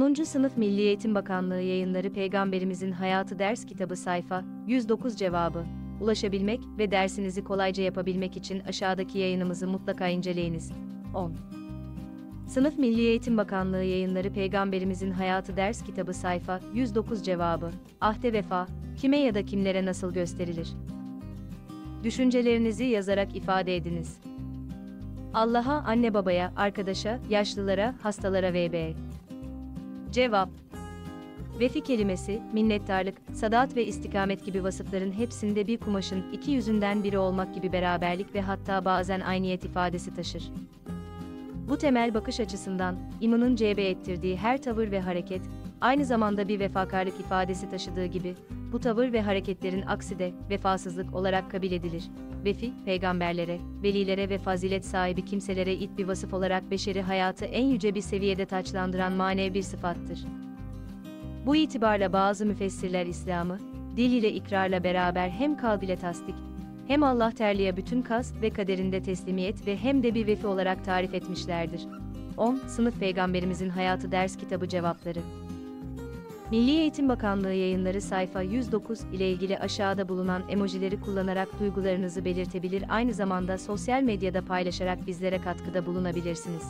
10. Sınıf Milli Eğitim Bakanlığı yayınları Peygamberimizin Hayatı ders kitabı sayfa 109 cevabı. Ulaşabilmek ve dersinizi kolayca yapabilmek için aşağıdaki yayınımızı mutlaka inceleyiniz. 10. Sınıf Milli Eğitim Bakanlığı yayınları Peygamberimizin Hayatı ders kitabı sayfa 109 cevabı. Ahde vefa, kime ya da kimlere nasıl gösterilir? Düşüncelerinizi yazarak ifade ediniz. Allah'a, anne babaya, arkadaşa, yaşlılara, hastalara vb. Cevap Vefi kelimesi, minnettarlık, sadaat ve istikamet gibi vasıfların hepsinde bir kumaşın iki yüzünden biri olmak gibi beraberlik ve hatta bazen ayniyet ifadesi taşır. Bu temel bakış açısından, imanın cebe ettirdiği her tavır ve hareket, aynı zamanda bir vefakarlık ifadesi taşıdığı gibi, bu tavır ve hareketlerin aksi de vefasızlık olarak kabul edilir. Vefi, peygamberlere, velilere ve fazilet sahibi kimselere it bir vasıf olarak beşeri hayatı en yüce bir seviyede taçlandıran manevi bir sıfattır. Bu itibarla bazı müfessirler İslam'ı, dil ile ikrarla beraber hem kalb ile tasdik, hem Allah Teala'ya bütün kas ve kaderinde teslimiyet ve hem de bir vefi olarak tarif etmişlerdir. 10. Sınıf Peygamberimizin Hayatı Ders Kitabı Cevapları Milli Eğitim Bakanlığı yayınları sayfa 109 ile ilgili aşağıda bulunan emojileri kullanarak duygularınızı belirtebilir aynı zamanda sosyal medyada paylaşarak bizlere katkıda bulunabilirsiniz.